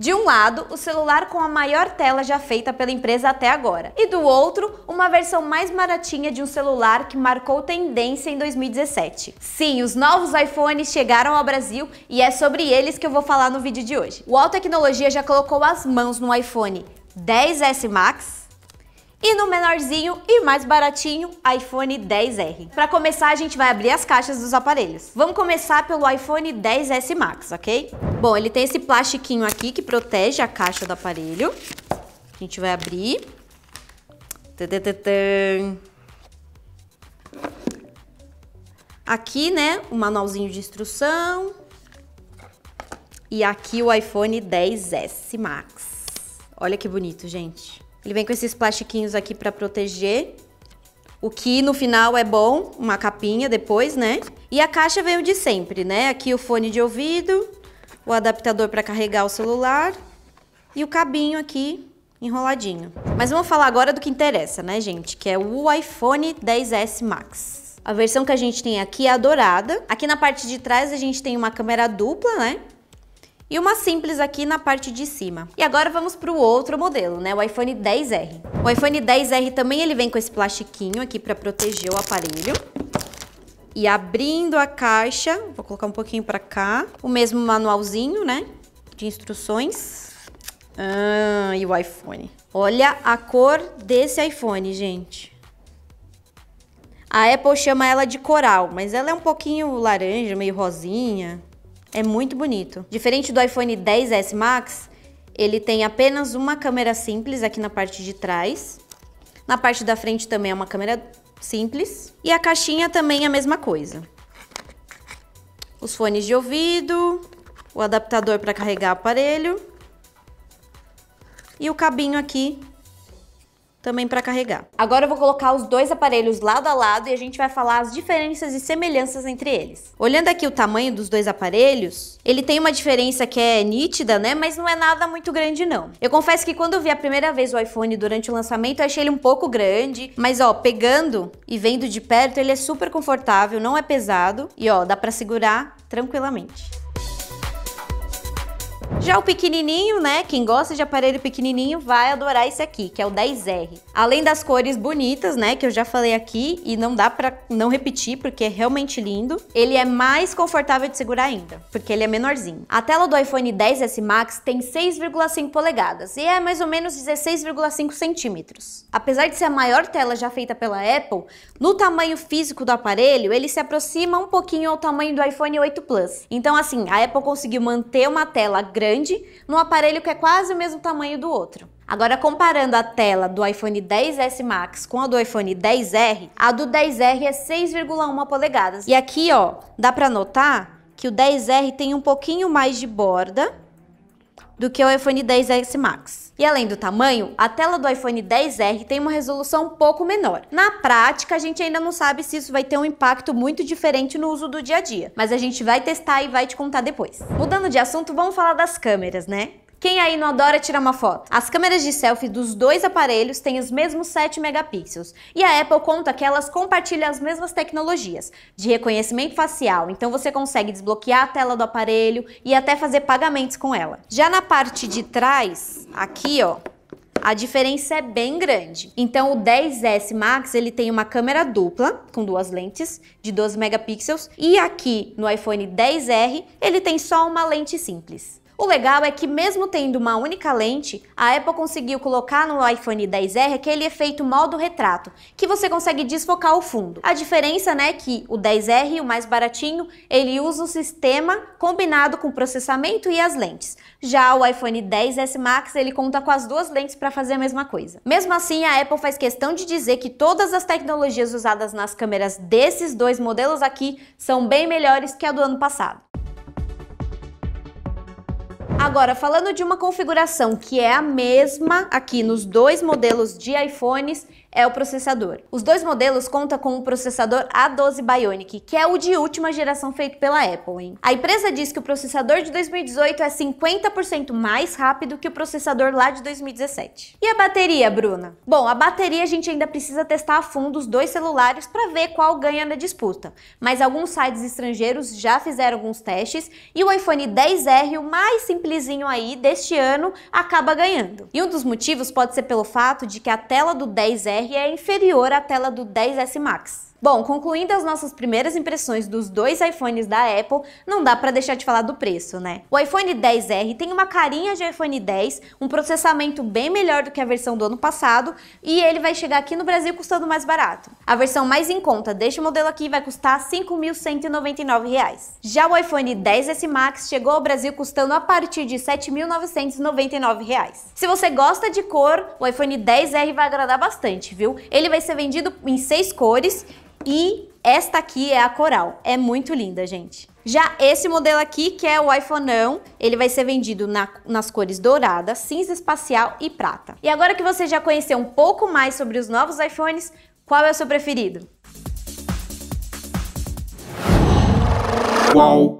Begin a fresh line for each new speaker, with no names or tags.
De um lado, o celular com a maior tela já feita pela empresa até agora, e do outro, uma versão mais baratinha de um celular que marcou tendência em 2017. Sim, os novos iPhones chegaram ao Brasil e é sobre eles que eu vou falar no vídeo de hoje. O All Tecnologia já colocou as mãos no iPhone 10S Max, e no menorzinho e mais baratinho, iPhone 10R. Para começar, a gente vai abrir as caixas dos aparelhos. Vamos começar pelo iPhone 10S Max, ok? Bom, ele tem esse plastiquinho aqui que protege a caixa do aparelho. A gente vai abrir. Aqui, né, o manualzinho de instrução. E aqui o iPhone 10S Max. Olha que bonito, gente. Ele vem com esses plastiquinhos aqui para proteger. O que no final é bom, uma capinha depois, né? E a caixa veio de sempre, né? Aqui o fone de ouvido, o adaptador para carregar o celular e o cabinho aqui enroladinho. Mas vamos falar agora do que interessa, né, gente? Que é o iPhone 10S Max. A versão que a gente tem aqui é a dourada. Aqui na parte de trás a gente tem uma câmera dupla, né? E uma simples aqui na parte de cima. E agora vamos para o outro modelo, né? O iPhone 10R. O iPhone 10R também ele vem com esse plastiquinho aqui para proteger o aparelho. E abrindo a caixa, vou colocar um pouquinho para cá, o mesmo manualzinho, né? De instruções. Ah, e o iPhone. Olha a cor desse iPhone, gente. A Apple chama ela de coral, mas ela é um pouquinho laranja, meio rosinha. É muito bonito. Diferente do iPhone 10S Max, ele tem apenas uma câmera simples aqui na parte de trás. Na parte da frente também é uma câmera simples. E a caixinha também é a mesma coisa. Os fones de ouvido, o adaptador para carregar o aparelho e o cabinho aqui também para carregar. Agora eu vou colocar os dois aparelhos lado a lado e a gente vai falar as diferenças e semelhanças entre eles. Olhando aqui o tamanho dos dois aparelhos, ele tem uma diferença que é nítida, né? Mas não é nada muito grande não. Eu confesso que quando eu vi a primeira vez o iPhone durante o lançamento, eu achei ele um pouco grande, mas ó, pegando e vendo de perto, ele é super confortável, não é pesado e ó, dá para segurar tranquilamente. Já o pequenininho, né, quem gosta de aparelho pequenininho vai adorar esse aqui, que é o 10R. Além das cores bonitas, né, que eu já falei aqui e não dá pra não repetir porque é realmente lindo, ele é mais confortável de segurar ainda, porque ele é menorzinho. A tela do iPhone 10S Max tem 6,5 polegadas e é mais ou menos 16,5 centímetros. Apesar de ser a maior tela já feita pela Apple, no tamanho físico do aparelho, ele se aproxima um pouquinho ao tamanho do iPhone 8 Plus. Então assim, a Apple conseguiu manter uma tela grande grande num aparelho que é quase o mesmo tamanho do outro. Agora, comparando a tela do iPhone 10S Max com a do iPhone 10R, a do 10R é 6,1 polegadas. E aqui, ó, dá para notar que o 10R tem um pouquinho mais de borda do que o iPhone 10S Max. E além do tamanho, a tela do iPhone 10R tem uma resolução um pouco menor. Na prática, a gente ainda não sabe se isso vai ter um impacto muito diferente no uso do dia a dia, mas a gente vai testar e vai te contar depois. Mudando de assunto, vamos falar das câmeras, né? Quem aí não adora tirar uma foto? As câmeras de selfie dos dois aparelhos têm os mesmos 7 megapixels e a Apple conta que elas compartilham as mesmas tecnologias de reconhecimento facial, então você consegue desbloquear a tela do aparelho e até fazer pagamentos com ela. Já na parte de trás, aqui ó, a diferença é bem grande. Então o 10S Max ele tem uma câmera dupla com duas lentes de 12 megapixels e aqui no iPhone 10R ele tem só uma lente simples. O legal é que mesmo tendo uma única lente, a Apple conseguiu colocar no iPhone 10R aquele efeito modo retrato, que você consegue desfocar o fundo. A diferença, né, é que o 10R, o mais baratinho, ele usa o sistema combinado com o processamento e as lentes. Já o iPhone 10S Max, ele conta com as duas lentes para fazer a mesma coisa. Mesmo assim, a Apple faz questão de dizer que todas as tecnologias usadas nas câmeras desses dois modelos aqui são bem melhores que a do ano passado. Agora, falando de uma configuração que é a mesma aqui nos dois modelos de iPhones, é o processador. Os dois modelos contam com o processador A12 Bionic, que é o de última geração feito pela Apple. Hein? A empresa diz que o processador de 2018 é 50% mais rápido que o processador lá de 2017. E a bateria, Bruna? Bom, a bateria a gente ainda precisa testar a fundo os dois celulares para ver qual ganha na disputa, mas alguns sites estrangeiros já fizeram alguns testes e o iPhone 10R, o mais simplesinho aí deste ano, acaba ganhando. E um dos motivos pode ser pelo fato de que a tela do 10R é inferior à tela do 10S Max. Bom, concluindo as nossas primeiras impressões dos dois iPhones da Apple, não dá para deixar de falar do preço, né? O iPhone 10R tem uma carinha de iPhone 10, um processamento bem melhor do que a versão do ano passado e ele vai chegar aqui no Brasil custando mais barato. A versão mais em conta deste modelo aqui vai custar R$ 5.199. Já o iPhone 10S Max chegou ao Brasil custando a partir de R$ 7.999. Se você gosta de cor, o iPhone 10R vai agradar bastante, viu? Ele vai ser vendido em seis cores e esta aqui é a coral. É muito linda, gente. Já esse modelo aqui, que é o iPhoneão, ele vai ser vendido na, nas cores dourada, cinza espacial e prata. E agora que você já conheceu um pouco mais sobre os novos iPhones, qual é o seu preferido? Qual?